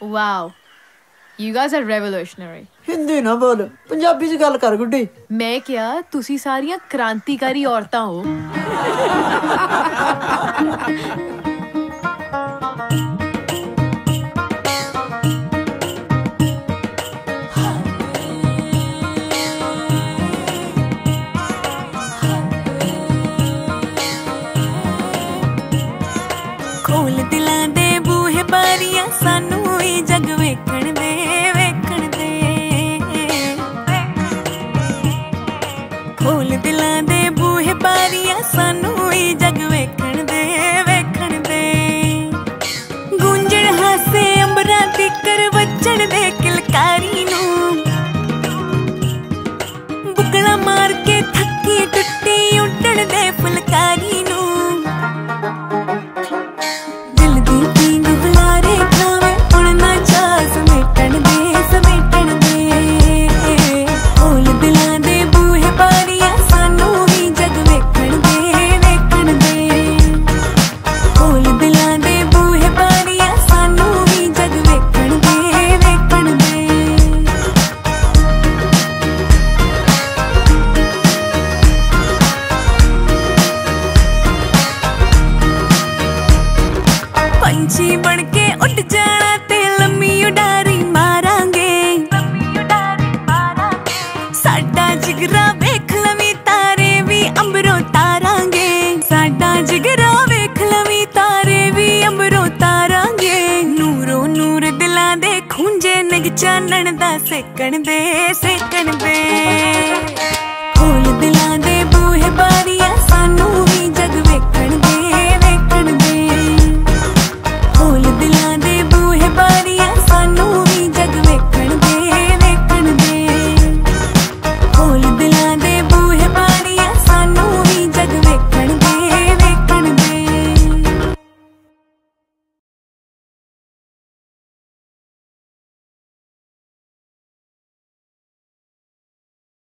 wow you guys are revolutionary Hindi ਨਾ ਬੋਲ ਪੰਜਾਬੀ ਚ ਗੱਲ ਕਰ ਗੁੱਡੀ ਮੈਂ ਕਿਹਾ ਤੁਸੀਂ ਸਾਰੀਆਂ ਕ੍ਰਾਂਤੀਕਾਰੀ ਔਰਤਾਂ ਹੋ ਖੋਲ ਦਿਲਾਂ ਖੋਲ ਦਿਲਾਂ ਦੇ ਬੂਹੇ ਬਾਰੀਆਂ ਸਾਨੂੰ ਹੀ ਜਗ ਵੇਖਣ ਦੇ ਵੇਖਣ ਦੇ। ਗੂੰਜਣ ਹਾਸੇ ਅੰਬਰਾਂ ਦੀ ਕਰ ਵੱਜਣ ਦੇ, ਕਿਲਕਾਰੀ ਨੂੰ पंछी उठ जाना ते लम्मी उडारी मारांगे साडा जिगरा वेख लवी तारे भी अंबरों तारांगे साडा जिगरा वेख लवी तारे भी अंबरों तारांगे नूरों नूर दिलां दे खूंजे नग चानण दा सेकण दे सेकण दे दिलाने